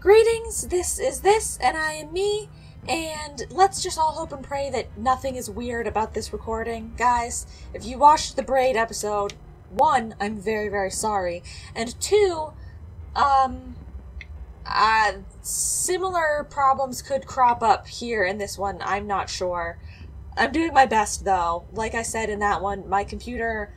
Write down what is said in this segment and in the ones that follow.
Greetings, this is this, and I am me, and let's just all hope and pray that nothing is weird about this recording. Guys, if you watched the Braid episode, one, I'm very, very sorry, and two, um, uh, similar problems could crop up here in this one, I'm not sure. I'm doing my best though. Like I said in that one, my computer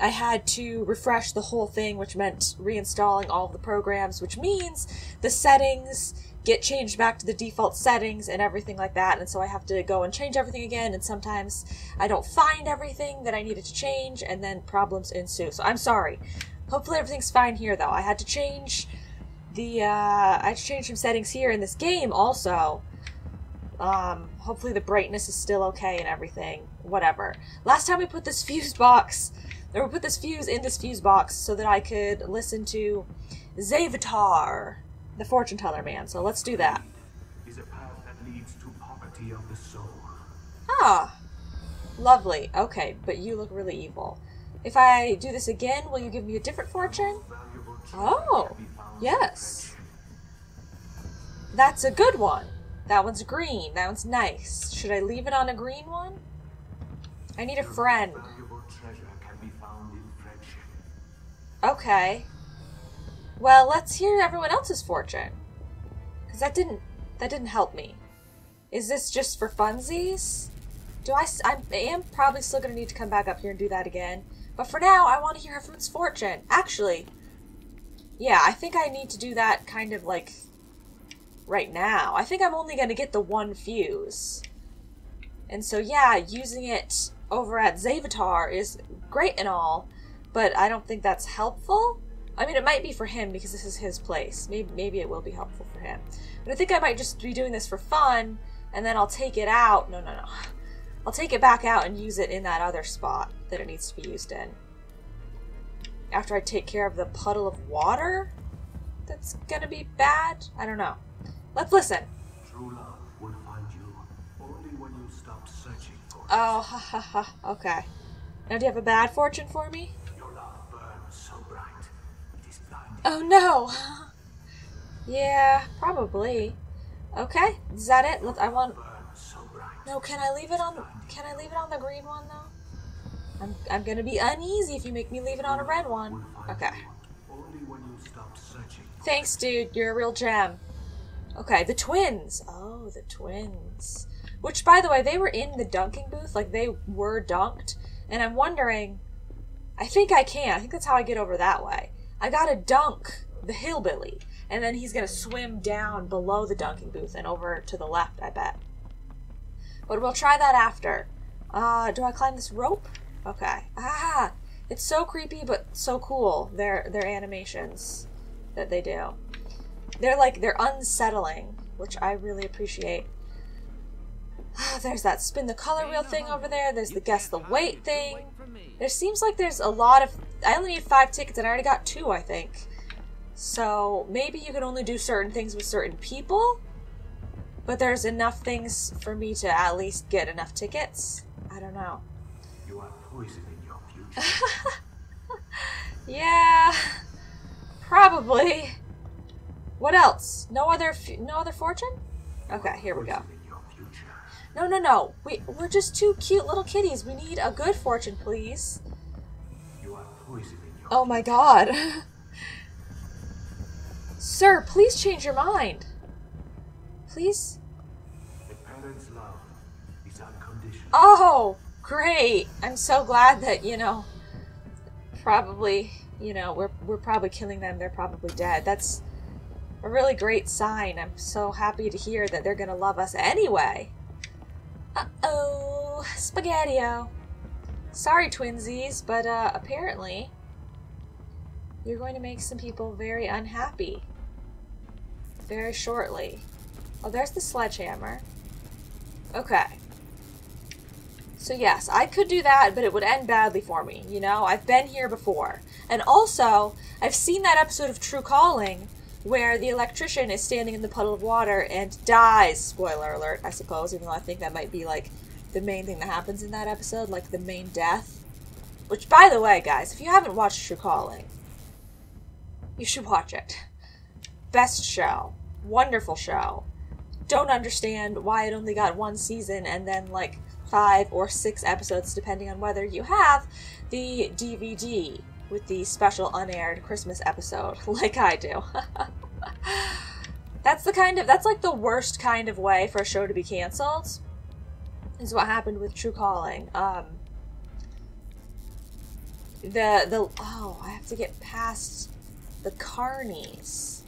I had to refresh the whole thing, which meant reinstalling all the programs, which means the settings get changed back to the default settings and everything like that. And so I have to go and change everything again. And sometimes I don't find everything that I needed to change, and then problems ensue. So I'm sorry. Hopefully everything's fine here, though. I had to change the, uh, I had to change some settings here in this game also. Um, hopefully the brightness is still okay and everything. Whatever. Last time we put this fuse box or put this fuse in this fuse box so that I could listen to Zavatar, the fortune teller man. So let's do that. Is a path that leads to poverty of the soul. Ah, lovely. Okay, but you look really evil. If I do this again, will you give me a different fortune? Oh, can be found in yes. That's a good one. That one's green. That one's nice. Should I leave it on a green one? I need a friend. Okay. Well, let's hear everyone else's fortune. Cause that didn't that didn't help me. Is this just for funsies? Do I? I am probably still gonna need to come back up here and do that again. But for now, I want to hear everyone's fortune. Actually, yeah, I think I need to do that kind of like right now. I think I'm only gonna get the one fuse. And so, yeah, using it over at Zavatar is great and all, but I don't think that's helpful. I mean, it might be for him because this is his place. Maybe, maybe it will be helpful for him. But I think I might just be doing this for fun, and then I'll take it out. No, no, no. I'll take it back out and use it in that other spot that it needs to be used in. After I take care of the puddle of water that's gonna be bad? I don't know. Let's listen. True love will find you only when you stop searching for it. Oh, ha ha ha. Okay. Now, do you have a bad fortune for me? Your love burns so bright, it is blinding. Oh no. yeah, probably. Okay, is that it? Let- I want. So. No, can I leave it on? Can I leave it on the green one though? I'm I'm gonna be uneasy if you make me leave it on a red one. Okay. Only when you stop searching. Thanks, dude. You're a real gem. Okay, the twins. Oh, the twins. Which, by the way, they were in the dunking booth. Like, they were dunked. And I'm wondering. I think I can. I think that's how I get over that way. I gotta dunk the hillbilly. And then he's gonna swim down below the dunking booth and over to the left, I bet. But we'll try that after. Uh, do I climb this rope? Okay. Ah! It's so creepy, but so cool. Their their animations that they do. They're like they're unsettling, which I really appreciate. There's that spin the color wheel thing over there. There's the guess the weight thing. There seems like there's a lot of. I only need five tickets, and I already got two, I think. So maybe you can only do certain things with certain people, but there's enough things for me to at least get enough tickets. I don't know. You are poison in your future. Yeah, probably. What else? No other, f- no other fortune? Okay, here we go. Poison in your future. No, no, no. We we're just two cute little kitties. We need a good fortune, please. You are poison in your Oh my god. Sir, please change your mind. Please? Parent's love is unconditional. Oh, great. I'm so glad that, you know, probably, you know, we're we're probably killing them. They're probably dead. That's a really great sign. I'm so happy to hear that they're going to love us anyway. Uh-oh, spaghetti-o. Sorry, twinsies, but uh apparently you're going to make some people very unhappy very shortly. Oh, there's the sledgehammer. Okay. So yes, I could do that, but it would end badly for me. You know, I've been here before. And also, I've seen that episode of True Calling where the electrician is standing in the puddle of water and dies. Spoiler alert, I suppose, even though I think that might be like the main thing that happens in that episode, like the main death. Which, by the way, guys, if you haven't watched True Calling, you should watch it. Best show. Wonderful show. Don't understand why it only got one season and then like five or six episodes, depending on whether you have the DVD with the special unaired Christmas episode, like I do. that's the kind of that's like the worst kind of way for a show to be canceled. Is what happened with True Calling. Um, the the oh, I have to get past the carnies.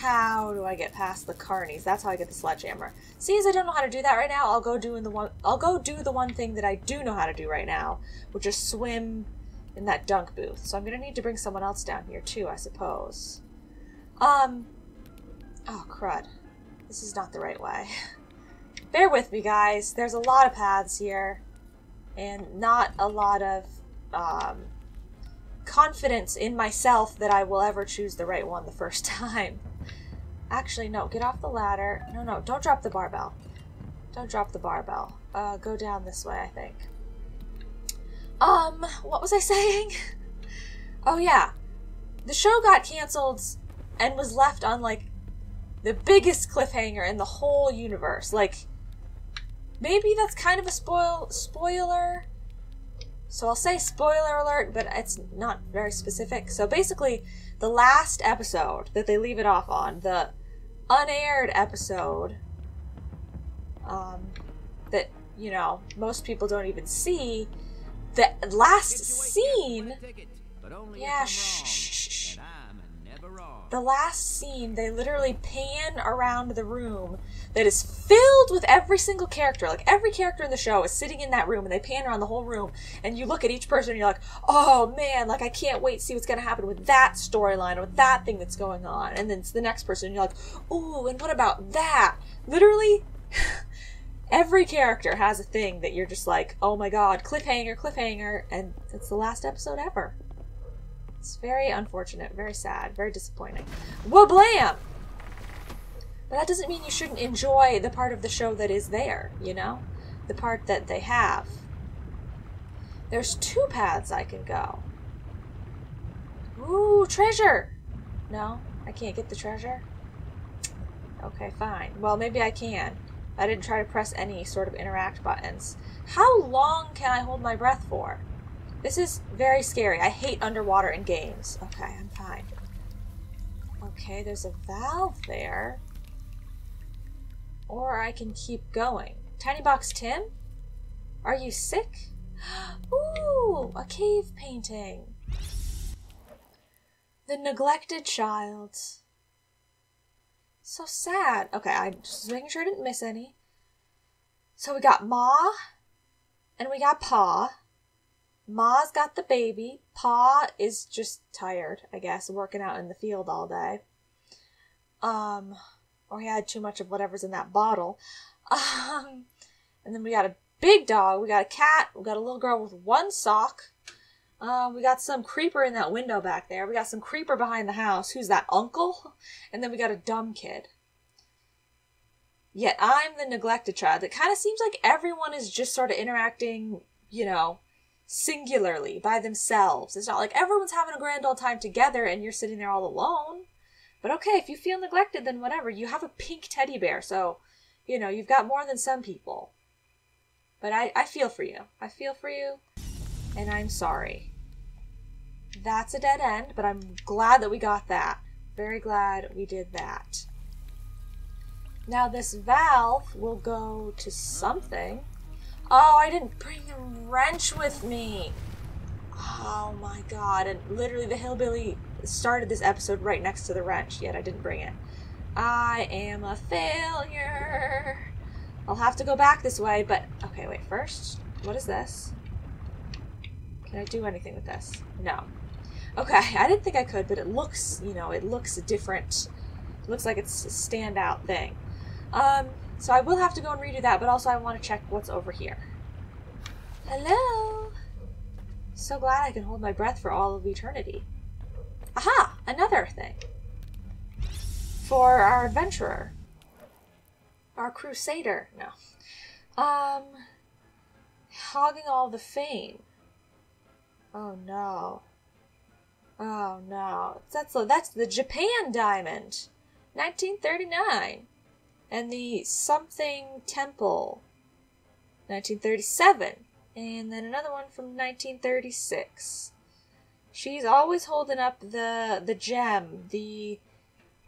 How do I get past the carnies? That's how I get the sledgehammer. See, as I don't know how to do that right now, I'll go doing the one. I'll go do the one thing that I do know how to do right now, which is swim in that dunk booth. So I'm gonna need to bring someone else down here too, I suppose. Um. Oh crud! This is not the right way. Bear with me, guys. There's a lot of paths here and not a lot of um, confidence in myself that I will ever choose the right one the first time. Actually, no, get off the ladder. No, no, don't drop the barbell. Don't drop the barbell. Uh, go down this way, I think. Um, what was I saying? oh, yeah. The show got canceled and was left on, like, the biggest cliffhanger in the whole universe. Like, Maybe that's kind of a spoil spoiler. So I'll say spoiler alert, but it's not very specific. So basically, the last episode that they leave it off on, the unaired episode, um, that you know most people don't even see, the last scene. Yeah, shh, shh, shh. The last scene, they literally pan around the room that is filled with every single character. Like every character in the show is sitting in that room and they pan around the whole room and you look at each person and you're like, oh man, like I can't wait to see what's gonna happen with that storyline or with that thing that's going on. And then it's the next person and you're like, oh, and what about that? Literally every character has a thing that you're just like, oh my god, cliffhanger, cliffhanger, and it's the last episode ever. It's very unfortunate, very sad, very disappointing. Wablam! But that doesn't mean you shouldn't enjoy the part of the show that is there, you know? The part that they have. There's two paths I can go. Ooh, treasure! No, I can't get the treasure? Okay, fine. Well, maybe I can. I didn't try to press any sort of interact buttons. How long can I hold my breath for? This is very scary. I hate underwater in games. Okay, I'm fine. Okay, there's a valve there. Or I can keep going. Tiny Box Tim? Are you sick? Ooh, a cave painting. The neglected child. So sad. Okay, I'm just making sure I didn't miss any. So we got Ma, and we got Pa. Ma's got the baby. Pa is just tired, I guess, working out in the field all day. Um, or he had too much of whatever's in that bottle. Um, and then we got a big dog, we got a cat, we got a little girl with one sock. Uh, we got some creeper in that window back there. We got some creeper behind the house. Who's that uncle? And then we got a dumb kid. Yet I'm the neglected child. It kind of seems like everyone is just sort of interacting, you know, singularly by themselves. It's not like everyone's having a grand old time together and you're sitting there all alone. But okay, if you feel neglected, then whatever. You have a pink teddy bear, so, you know, you've got more than some people. But I, I feel for you. I feel for you, and I'm sorry. That's a dead end, but I'm glad that we got that. Very glad we did that. Now this valve will go to something. Oh, I didn't bring the wrench with me. Oh my god, and literally the hillbilly started this episode right next to the wrench, yet I didn't bring it. I am a failure. I'll have to go back this way, but... Okay, wait, first, what is this? Can I do anything with this? No. Okay, I didn't think I could, but it looks, you know, it looks different. Looks like it's a standout thing. Um, so I will have to go and redo that, but also I want to check what's over here. Hello? So glad I can hold my breath for all of eternity. Aha! Another thing. For our adventurer. Our crusader. No. Um. Hogging all the fame. Oh no. Oh no, that's the, that's the Japan diamond, 1939, and the something temple, 1937, and then another one from 1936. She's always holding up the the gem, the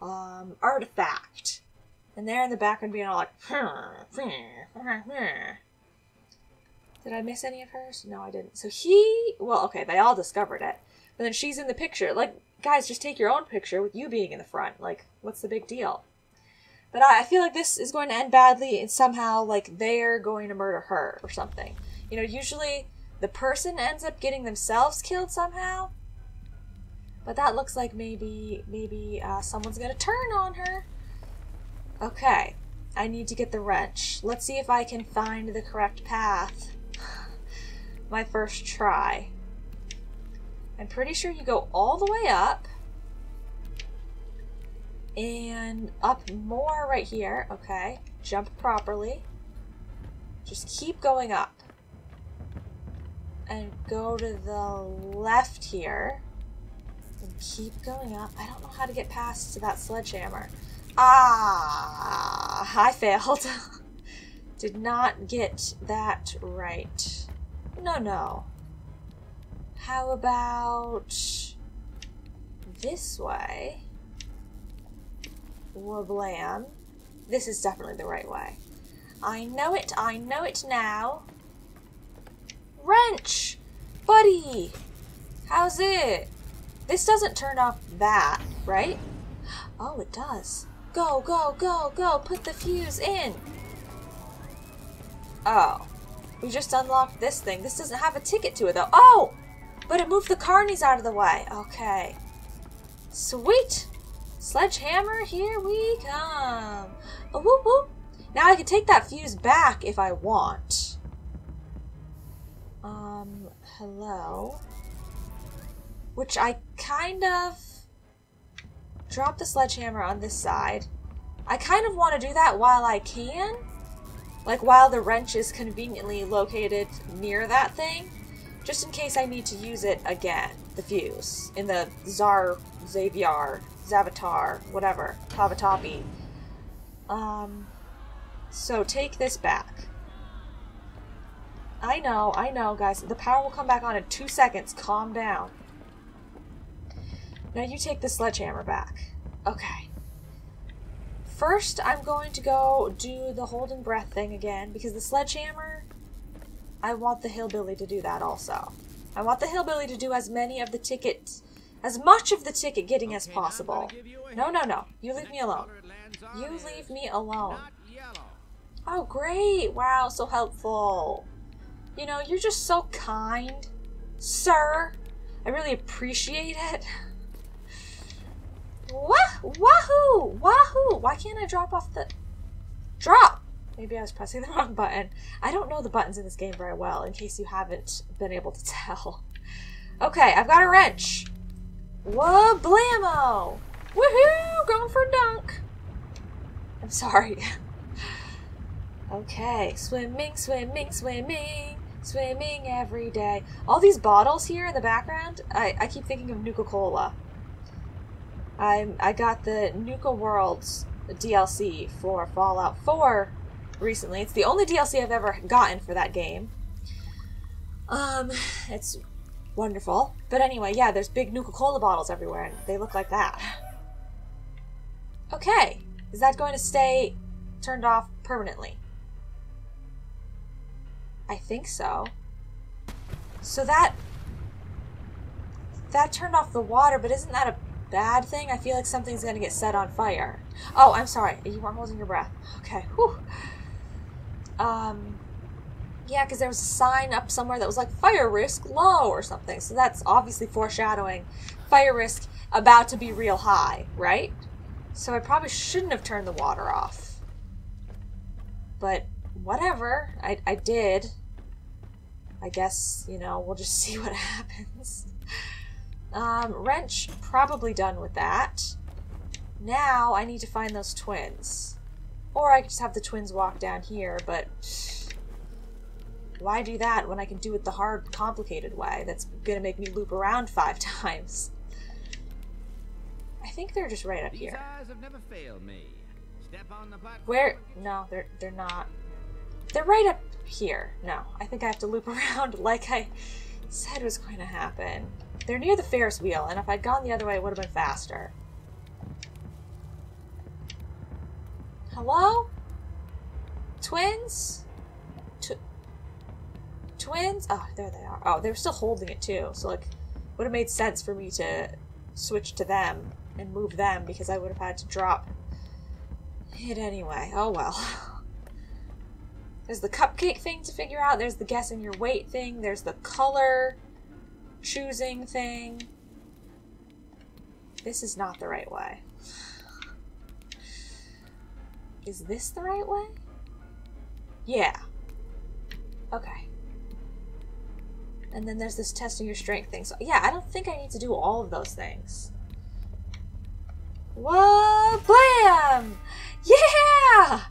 um, artifact, and there in the background being all like. Did I miss any of hers? No, I didn't. So he, well, okay, they all discovered it. But then she's in the picture. Like, guys, just take your own picture with you being in the front. Like, what's the big deal? But I, I feel like this is going to end badly, and somehow, like, they're going to murder her or something. You know, usually the person ends up getting themselves killed somehow. But that looks like maybe, maybe uh, someone's to turn on her. Okay, I need to get the wrench. Let's see if I can find the correct path my first try. I'm pretty sure you go all the way up and up more right here. Okay, jump properly. Just keep going up and go to the left here and keep going up. I don't know how to get past to that sledgehammer. Ah, I failed. Did not get that right. No, no. How about this way? Wablam. This is definitely the right way. I know it, I know it now. Wrench! Buddy! How's it? This doesn't turn off that, right? Oh, it does. Go, go, go, go! Put the fuse in! Oh. We just unlocked this thing. This doesn't have a ticket to it, though. Oh! But it moved the carnies out of the way. Okay. Sweet! Sledgehammer, here we come. Oh, whoop, whoop. Now I can take that fuse back if I want. Um, hello? Which I kind of drop the sledgehammer on this side. I kind of want to do that while I can. Like while the wrench is conveniently located near that thing. Just in case I need to use it again. The fuse. In the Zar, Xavier, Zavatar, whatever. Tavatapi. Um, so take this back. I know, I know, guys. The power will come back on in two seconds. Calm down. Now you take the sledgehammer back. Okay. First, I'm going to go do the holding breath thing again, because the sledgehammer, I want the hillbilly to do that also. I want the hillbilly to do as many of the tickets, as much of the ticket getting okay, as possible. No, no, no. You leave me alone. You leave me alone. Oh, great. Wow, so helpful. You know, you're just so kind, sir. I really appreciate it. Wah! Wahoo! Wahoo! Why can't I drop off the... Drop! Maybe I was pressing the wrong button. I don't know the buttons in this game very well, in case you haven't been able to tell. Okay, I've got a wrench. Whoa, blammo! Woohoo! Going for a dunk! I'm sorry. okay, swimming, swimming, swimming, swimming every day. All these bottles here in the background, I, I keep thinking of Nuka-Cola. I I got the Nuka Worlds DLC for Fallout 4 recently. It's the only DLC I've ever gotten for that game. Um, it's wonderful. But anyway, yeah, there's big Nuka-Cola bottles everywhere, and they look like that. Okay, is that going to stay turned off permanently? I think so. So that... That turned off the water, but isn't that a bad thing, I feel like something's gonna get set on fire. Oh, I'm sorry. You weren't holding your breath. Okay. Whew. Um, yeah, because there was a sign up somewhere that was like fire risk low or something. So that's obviously foreshadowing fire risk about to be real high, right? So I probably shouldn't have turned the water off. But whatever. I, I did. I guess, you know, we'll just see what happens. Um, wrench, probably done with that. Now I need to find those twins. Or I could just have the twins walk down here, but why do that when I can do it the hard, complicated way that's gonna make me loop around five times? I think they're just right up here. eyes have never failed me. Step on the platform. Where? No, they're they're not. They're right up here. No, I think I have to loop around like I said was going to happen. They're near the Ferris wheel, and if I'd gone the other way, it would have been faster. Hello? Twins? Tw- twins? Oh, there they are. Oh, they were still holding it too, so like, would have made sense for me to switch to them and move them because I would have had to drop it anyway. Oh well. There's the cupcake thing to figure out. There's the guessing your weight thing. There's the color choosing thing. This is not the right way. Is this the right way? Yeah. Okay. And then there's this testing your strength thing. So yeah, I don't think I need to do all of those things. Whoa, blam! Yeah!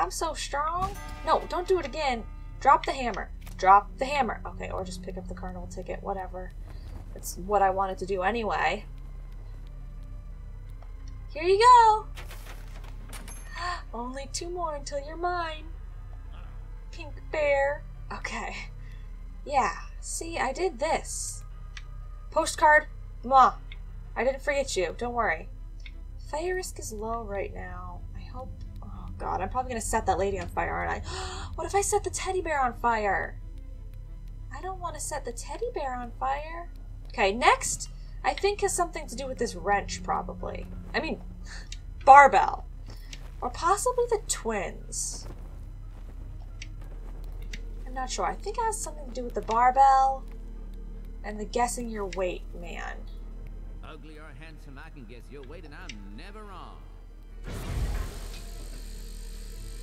I'm so strong. No, don't do it again. Drop the hammer. Drop the hammer. Okay, or just pick up the carnival ticket, whatever. It's what I wanted to do anyway. Here you go. Only two more until you're mine. Pink bear. Okay. Yeah, see, I did this. Postcard. Mwah. I didn't forget you. Don't worry. Fire risk is low right now. God, I'm probably gonna set that lady on fire, aren't I? what if I set the teddy bear on fire? I don't want to set the teddy bear on fire. Okay, next, I think has something to do with this wrench, probably. I mean, barbell. Or possibly the twins. I'm not sure. I think it has something to do with the barbell and the guessing your weight man. Ugly or handsome, I can guess your weight and I'm never wrong.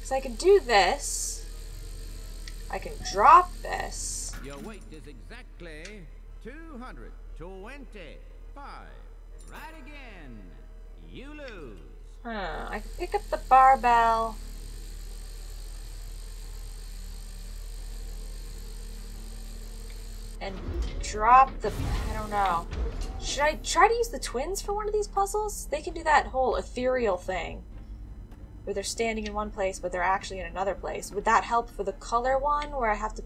Because I can do this. I can drop this. Your weight is exactly 225. Right again. You lose. Huh. I can pick up the barbell. And drop the. I don't know. Should I try to use the twins for one of these puzzles? They can do that whole ethereal thing. Where they're standing in one place, but they're actually in another place. Would that help for the color one, where I have to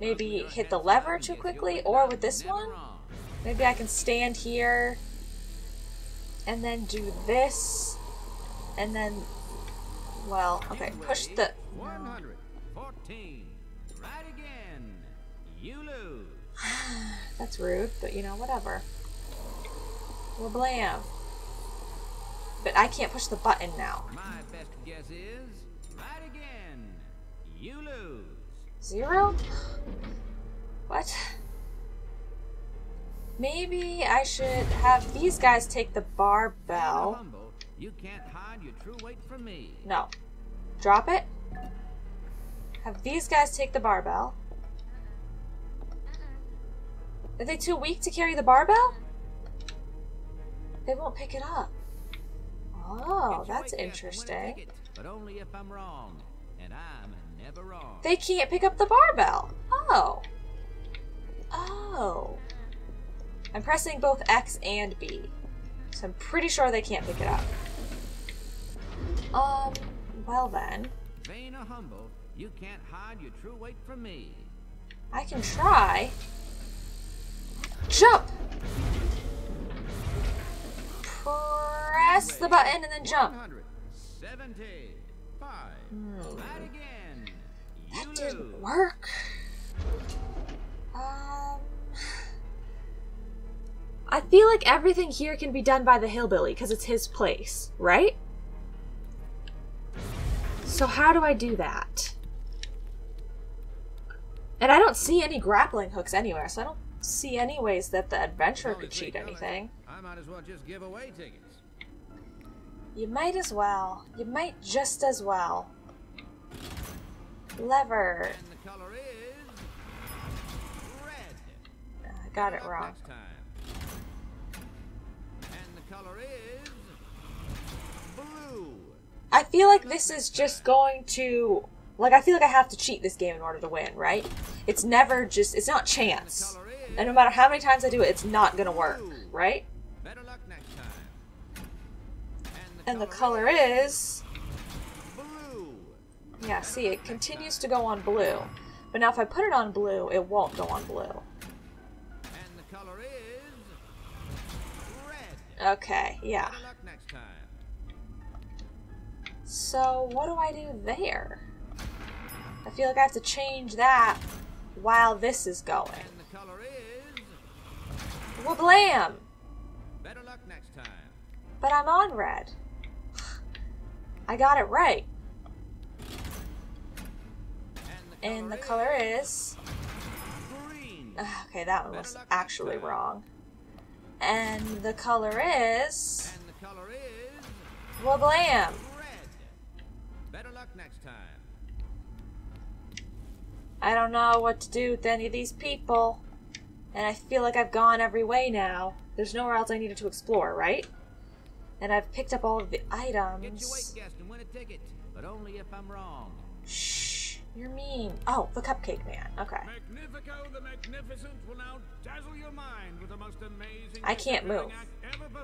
maybe hit the lever too quickly? Or with this one? Maybe I can stand here and then do this and then well okay push the 114. Right again. You lose. that's rude but you know whatever well blam but I can't push the button now My best guess is right again. You lose. zero what maybe I should have these guys take the barbell you can't hide your true weight from me. No. Drop it. Have these guys take the barbell. Are they too weak to carry the barbell? They won't pick it up. Oh, that's weight guess and win a interesting. But only if I'm wrong. And I'm never wrong. They can't pick up the barbell. Oh. Oh. I'm pressing both X and B. So I'm pretty sure they can't pick it up. Um, well then. Vain or humble, you can't hide your true weight from me. I can try. Jump! Press the button and then jump. Hmm. Right again. You That didn't work. Um. I feel like everything here can be done by the hillbilly because it's his place, right? So how do I do that? And I don't see any grappling hooks anywhere, so I don't see any ways that the adventurer could cheat anything. I might as well just give away tickets. You might as well. You might just as well. Lever. And the color is red. I got it wrong. Time. And the color is blue. I feel like this is just going to like I feel like I have to cheat this game in order to win, right? It's never just it's not chance. And no matter how many times I do it, it's not gonna work, right? And the color is. blue. Yeah, see, it continues to go on blue. But now if I put it on blue, it won't go on blue. Okay, yeah. So, what do I do there? I feel like I have to change that while this is going. Wablam! better luck next time. But I'm on red. I got it right. And the color is. green. Okay, that one was actually wrong. And the color is. And the color is Wablam! Better luck next time. I don't know what to do with any of these people. And I feel like I've gone every way now. There's nowhere else I needed to explore, right? And I've picked up all of the Get your weight items. guessed and win a ticket, but only if I'm wrong. Shh, you're mean. Oh, the cupcake man. Okay. Magnifico the Magnificent will now dazzle your mind with the most amazing. I can't move.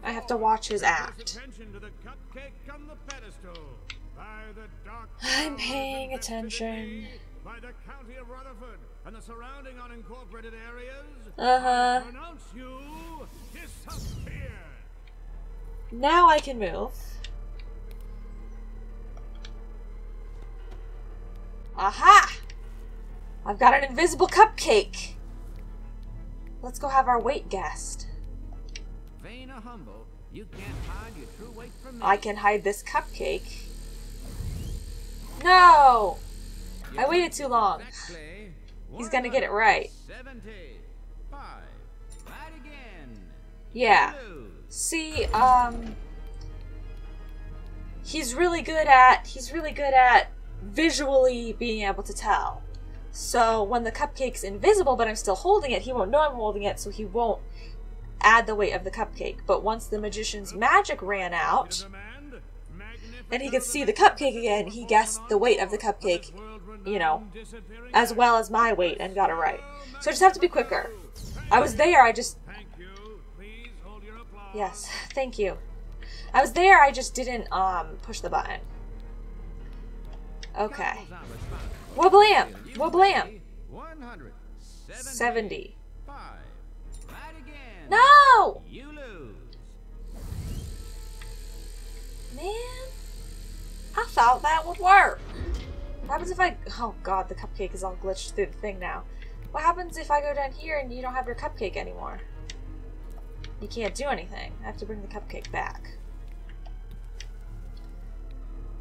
I have to watch his act. attention to the cupcake on the pedestal. By the dark I'm paying attention. By the county of Rutherford and the surrounding unincorporated areas. Uh huh. Pronounce you disappear. Now I can move. Aha! I've got an invisible cupcake. Let's go have our weight guessed. Vain or humble, you can't hide your true weight from me. I can hide this cupcake. No! You I waited too long. He's gonna get it right. 75. Right again. Yeah. See, um he's really good at he's really good at visually being able to tell. So when the cupcake's invisible but I'm still holding it, he won't know I'm holding it, so he won't add the weight of the cupcake. But once the magician's magic ran out and he could see the cupcake again, he guessed the weight of the cupcake, you know, as well as my weight and got it right. So I just have to be quicker. I was there, I just Yes, thank you. I was there, I just didn't um push the button. Okay. Wablam! Wablam! 175. 70. No! You lose. Man, I thought that would work. What happens if I. Oh god, the cupcake is all glitched through the thing now. What happens if I go down here and you don't have your cupcake anymore? You can't do anything. I have to bring the cupcake back.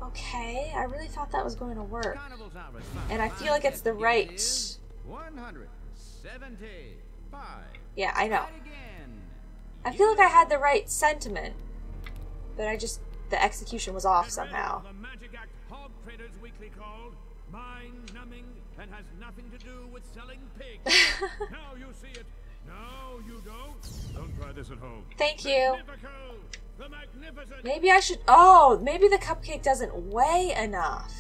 Okay, I really thought that was going to work. Carnivals are responsible. And I feel like it's the right- it is 175. Yeah, I know. I feel like I had the right sentiment, but I just the execution was off somehow. Ready for The Magic Act Hog Traders Weekly called Mind Numbing and has nothing to do with selling pigs. now you see it. No, you don't. Don't try this at home. Thank you. The Magnificent. Maybe I should. Oh, maybe the cupcake doesn't weigh enough.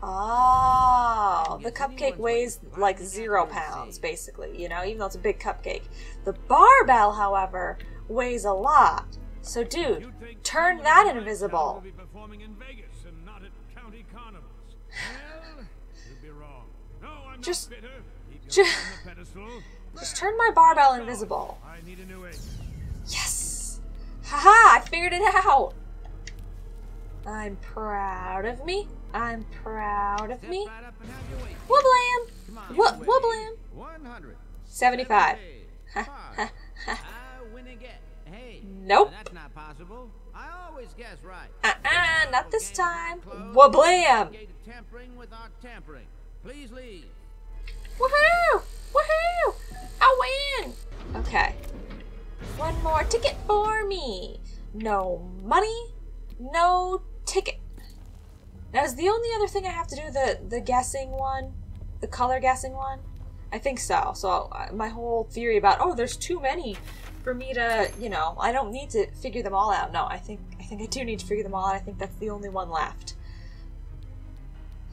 Oh, the cupcake weighs like zero pounds, basically, you know, even though it's a big cupcake. The barbell, however, weighs a lot. So, dude, turn that invisible. talent would be performing in Vegas and not at county carnivals. Well, you'd be wrong. No, I'm Just- not bitter. Keep your ju- eye on the pedestal. Just turn my barbell invisible. I need a new ace. Yes! Haha, I figured it out! I'm proud of me. I'm proud of me. right up and have. Wooblam! You Wooblam! 75. 75. I win again. Hey. Nope. That's not possible. I always guess right. Uh-uh, not this time. closed. Wablam! Engage in tampering. Please leave. Woohoo! Woohoo! I win! Okay. One more ticket for me. No money, no ticket. Now, is the only other thing I have to do the the guessing one, the color guessing one? I think so. So uh, my whole theory about oh, there's too many for me to, you know, I don't need to figure them all out. No, I think I think I do need to figure them all out. I think that's the only one left.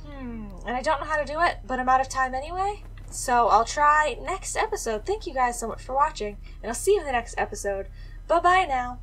Hmm, and I don't know how to do it, but I'm out of time anyway. So I'll try next episode. Thank you guys so much for watching, and I'll see you in the next episode. Bye bye now.